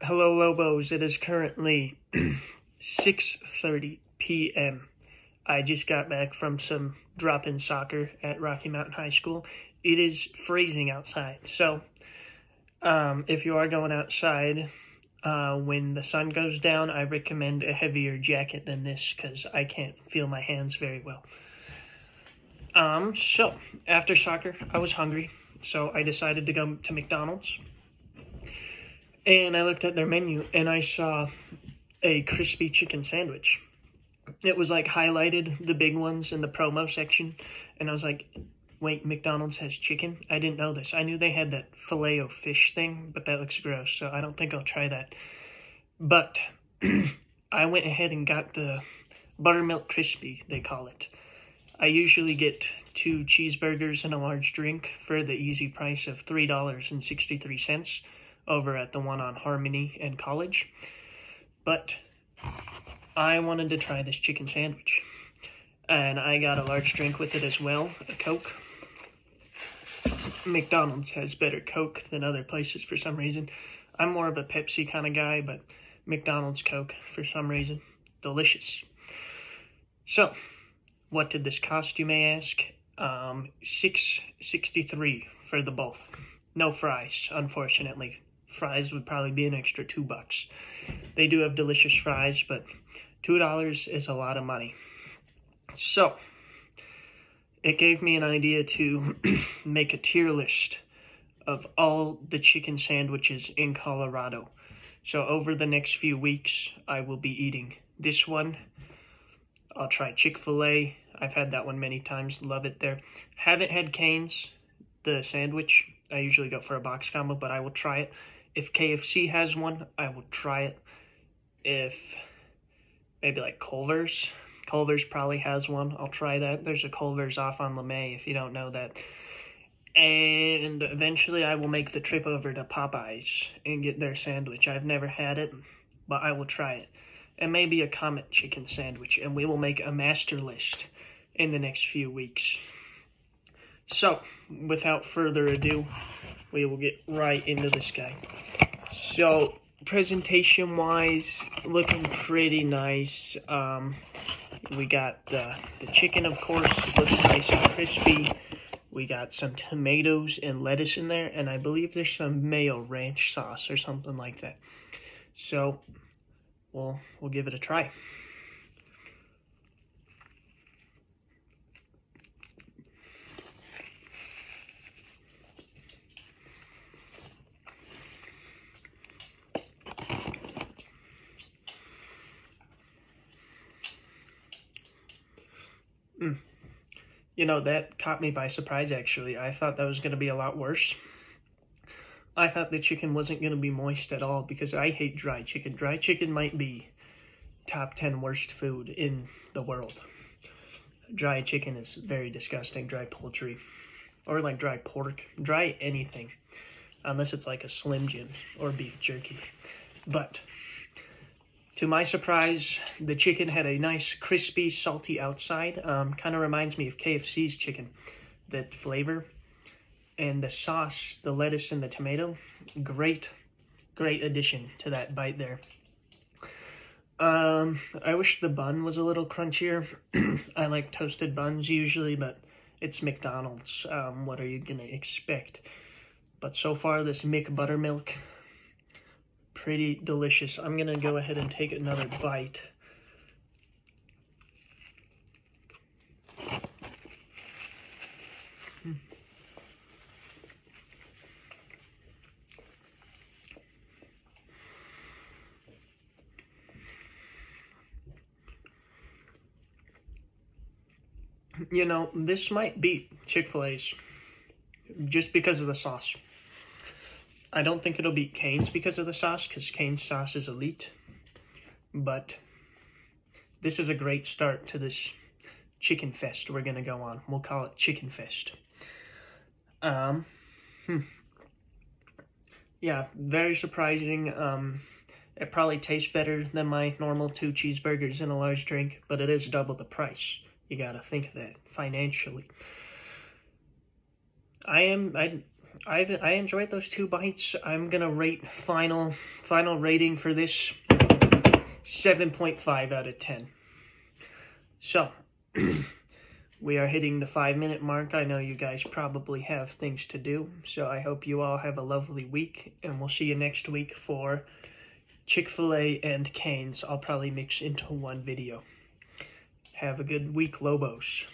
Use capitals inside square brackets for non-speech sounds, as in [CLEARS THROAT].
Hello, Lobos. It is currently [CLEARS THROAT] 6.30 p.m. I just got back from some drop-in soccer at Rocky Mountain High School. It is freezing outside. So, um, if you are going outside uh, when the sun goes down, I recommend a heavier jacket than this because I can't feel my hands very well. Um, so, after soccer, I was hungry. So, I decided to go to McDonald's and I looked at their menu and I saw a crispy chicken sandwich. It was like highlighted the big ones in the promo section, and I was like, wait, McDonald's has chicken? I didn't know this. I knew they had that filet o fish thing, but that looks gross, so I don't think I'll try that. But [CLEARS THROAT] I went ahead and got the buttermilk crispy, they call it. I usually get two cheeseburgers and a large drink for the easy price of $3.63 over at the one on Harmony and College. But I wanted to try this chicken sandwich. And I got a large drink with it as well, a Coke. McDonald's has better Coke than other places for some reason. I'm more of a Pepsi kind of guy, but McDonald's Coke for some reason. Delicious. So, what did this cost, you may ask? Um, six sixty three for the both. No fries, unfortunately fries would probably be an extra two bucks. They do have delicious fries, but two dollars is a lot of money. So it gave me an idea to [CLEARS THROAT] make a tier list of all the chicken sandwiches in Colorado. So over the next few weeks, I will be eating this one. I'll try Chick-fil-A. I've had that one many times. Love it there. Haven't had Cane's, the sandwich. I usually go for a box combo, but I will try it. If KFC has one, I will try it. If maybe like Culver's, Culver's probably has one. I'll try that. There's a Culver's off on Lemay if you don't know that. And eventually I will make the trip over to Popeyes and get their sandwich. I've never had it, but I will try it. And maybe a Comet chicken sandwich. And we will make a master list in the next few weeks. So, without further ado, we will get right into this guy. So, presentation wise, looking pretty nice. Um, we got the, the chicken, of course, looks nice and crispy. We got some tomatoes and lettuce in there, and I believe there's some mayo ranch sauce or something like that. So, we'll, we'll give it a try. Mm. You know, that caught me by surprise, actually. I thought that was going to be a lot worse. I thought the chicken wasn't going to be moist at all because I hate dry chicken. Dry chicken might be top 10 worst food in the world. Dry chicken is very disgusting. Dry poultry. Or like dry pork. Dry anything. Unless it's like a Slim Jim or beef jerky. But to my surprise, the chicken had a nice crispy, salty outside. Um, kind of reminds me of KFC's chicken, that flavor. And the sauce, the lettuce and the tomato, great, great addition to that bite there. Um, I wish the bun was a little crunchier. [CLEARS THROAT] I like toasted buns usually, but it's McDonald's. Um, what are you gonna expect? But so far, this McButtermilk pretty delicious. I'm to go ahead and take another bite. Hmm. You know, this might beat Chick-fil-A's just because of the sauce. I don't think it'll beat Cane's because of the sauce, because Cane's sauce is elite. But this is a great start to this chicken fest we're going to go on. We'll call it Chicken Fest. Um, hmm. Yeah, very surprising. Um, it probably tastes better than my normal two cheeseburgers and a large drink, but it is double the price. You gotta think of that financially. I am, I I I enjoyed those two bites. I'm gonna rate final final rating for this seven point five out of ten. So [CLEARS THROAT] we are hitting the five minute mark. I know you guys probably have things to do, so I hope you all have a lovely week, and we'll see you next week for Chick Fil A and Canes. I'll probably mix into one video. Have a good week, Lobos.